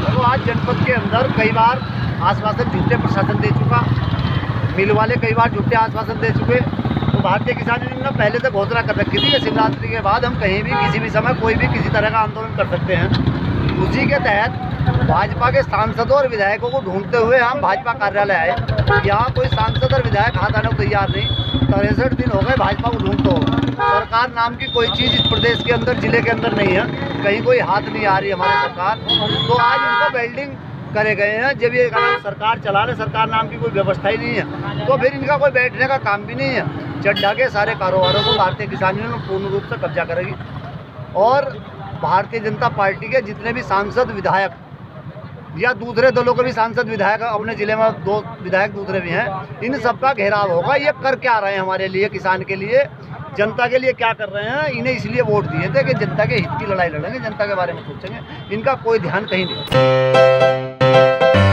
देखो आज जनपद के अंदर कई बार आश्वासन झूठे प्रशासन दे चुका। मिल वाले कई बार झूठे आश्वासन दे चुके। तो भारतीय किसान यूनियन ने पहले से घोषणा कर रखी थी कि शिवरात्रि के बाद हम कहीं भी किसी भी समय कोई भी किसी तरह का आंदोलन कर सकते हैं। उसी के तहत भाजपा के सांसदों और विधायकों को ढूंढते हुए हम भाजपा कार्यालय आए। यहाँ कोई सांसद और विधायक हाथ आने को तैयार नहीं। तिरसठ दिन हो गए भाजपा को ढूंढते हो सरकार नाम की कोई चीज़ इस प्रदेश के अंदर, ज़िले के अंदर नहीं है। कहीं कोई हाथ नहीं आ रही हमारी सरकार। तो आज उनको बिल्डिंग करे गए हैं। जब ये सरकार चला रहे, सरकार नाम की कोई व्यवस्था ही नहीं है। तो फिर इनका कोई बैठने का काम भी नहीं है। चड्ढा के सारे कारोबारों को भारतीय किसान यूनियन पूर्ण रूप से कब्जा करेगी। और भारतीय जनता पार्टी के जितने भी सांसद, विधायक या दूसरे दलों के भी सांसद विधायक अपने ज़िले में दो विधायक दूसरे भी हैं, इन सबका घेराव होगा। ये कर क्या रहे हैं हमारे लिए, किसान के लिए? जनता के लिए क्या कर रहे हैं? इन्हें इसलिए वोट दिए थे कि जनता के हित की लड़ाई लड़ेंगे, जनता के बारे में सोचेंगे। इनका कोई ध्यान कहीं नहीं